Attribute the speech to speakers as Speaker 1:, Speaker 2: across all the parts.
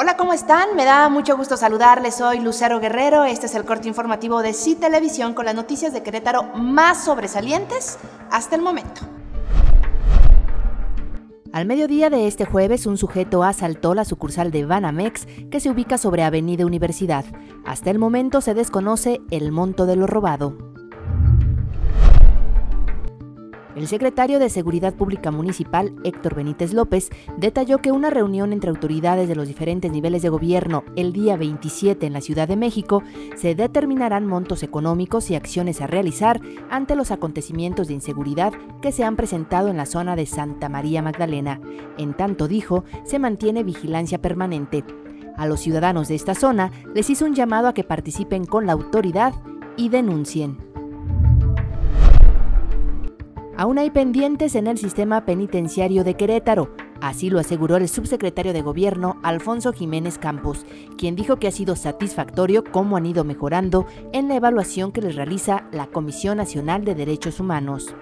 Speaker 1: Hola, ¿cómo están? Me da mucho gusto saludarles. Soy Lucero Guerrero. Este es el corte informativo de Sí Televisión con las noticias de Querétaro más sobresalientes hasta el momento.
Speaker 2: Al mediodía de este jueves, un sujeto asaltó la sucursal de Banamex que se ubica sobre Avenida Universidad. Hasta el momento se desconoce el monto de lo robado. El secretario de Seguridad Pública Municipal, Héctor Benítez López, detalló que una reunión entre autoridades de los diferentes niveles de gobierno el día 27 en la Ciudad de México se determinarán montos económicos y acciones a realizar ante los acontecimientos de inseguridad que se han presentado en la zona de Santa María Magdalena. En tanto, dijo, se mantiene vigilancia permanente. A los ciudadanos de esta zona les hizo un llamado a que participen con la autoridad y denuncien. Aún hay pendientes en el sistema penitenciario de Querétaro, así lo aseguró el subsecretario de Gobierno Alfonso Jiménez Campos, quien dijo que ha sido satisfactorio cómo han ido mejorando en la evaluación que les realiza la Comisión Nacional de Derechos Humanos.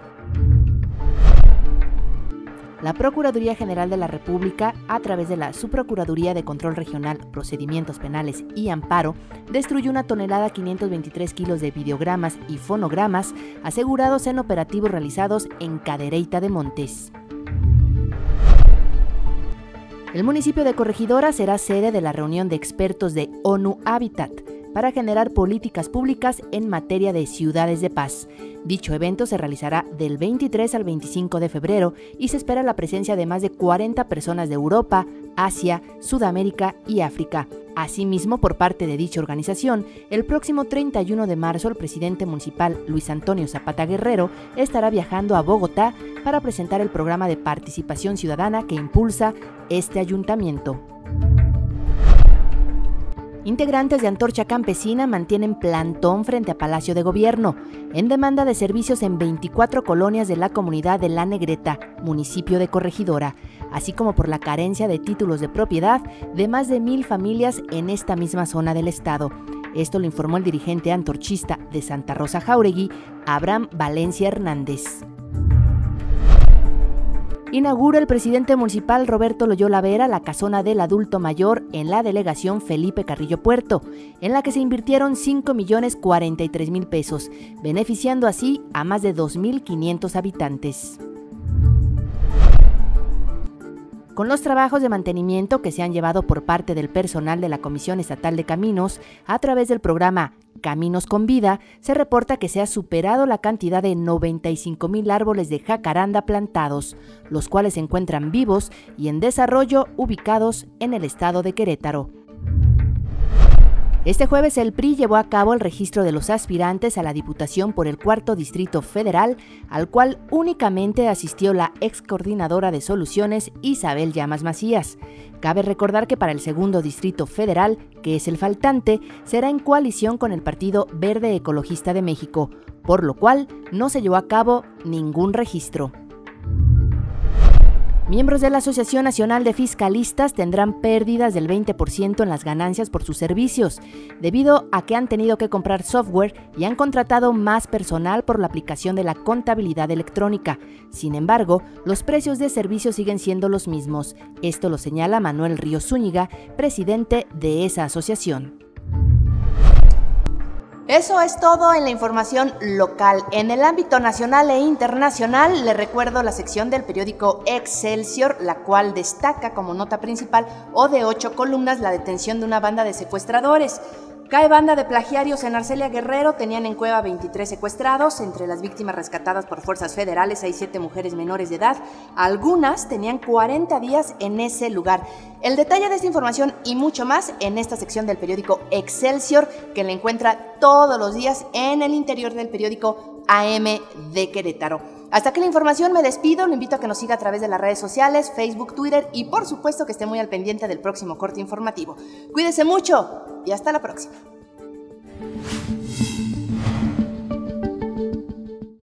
Speaker 2: La Procuraduría General de la República, a través de la Subprocuraduría de Control Regional, Procedimientos Penales y Amparo, destruyó una tonelada 523 kilos de videogramas y fonogramas asegurados en operativos realizados en Cadereyta de Montes. El municipio de Corregidora será sede de la reunión de expertos de ONU Habitat para generar políticas públicas en materia de ciudades de paz. Dicho evento se realizará del 23 al 25 de febrero y se espera la presencia de más de 40 personas de Europa, Asia, Sudamérica y África. Asimismo, por parte de dicha organización, el próximo 31 de marzo el presidente municipal Luis Antonio Zapata Guerrero estará viajando a Bogotá para presentar el programa de participación ciudadana que impulsa este ayuntamiento. Integrantes de Antorcha Campesina mantienen plantón frente a Palacio de Gobierno, en demanda de servicios en 24 colonias de la comunidad de La Negreta, municipio de Corregidora, así como por la carencia de títulos de propiedad de más de mil familias en esta misma zona del estado. Esto lo informó el dirigente antorchista de Santa Rosa Jauregui, Abraham Valencia Hernández inaugura el presidente municipal Roberto Loyola Vera la casona del adulto mayor en la delegación Felipe Carrillo Puerto, en la que se invirtieron 5 millones 43 mil pesos, beneficiando así a más de 2.500 habitantes. Con los trabajos de mantenimiento que se han llevado por parte del personal de la Comisión Estatal de Caminos a través del programa Caminos con Vida, se reporta que se ha superado la cantidad de 95 mil árboles de jacaranda plantados, los cuales se encuentran vivos y en desarrollo ubicados en el estado de Querétaro. Este jueves el PRI llevó a cabo el registro de los aspirantes a la Diputación por el Cuarto Distrito Federal, al cual únicamente asistió la ex coordinadora de soluciones Isabel Llamas Macías. Cabe recordar que para el segundo Distrito Federal, que es el faltante, será en coalición con el Partido Verde Ecologista de México, por lo cual no se llevó a cabo ningún registro. Miembros de la Asociación Nacional de Fiscalistas tendrán pérdidas del 20% en las ganancias por sus servicios, debido a que han tenido que comprar software y han contratado más personal por la aplicación de la contabilidad electrónica. Sin embargo, los precios de servicios siguen siendo los mismos. Esto lo señala Manuel Río Zúñiga, presidente de esa asociación.
Speaker 1: Eso es todo en la información local. En el ámbito nacional e internacional, le recuerdo la sección del periódico Excelsior, la cual destaca como nota principal o de ocho columnas la detención de una banda de secuestradores. Cae banda de plagiarios en Arcelia Guerrero, tenían en cueva 23 secuestrados, entre las víctimas rescatadas por fuerzas federales hay siete mujeres menores de edad, algunas tenían 40 días en ese lugar. El detalle de esta información y mucho más en esta sección del periódico Excelsior, que la encuentra todos los días en el interior del periódico AM de Querétaro. Hasta aquí la información, me despido, lo invito a que nos siga a través de las redes sociales, Facebook, Twitter y por supuesto que esté muy al pendiente del próximo corte informativo. Cuídese mucho y hasta la próxima.